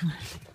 くなる。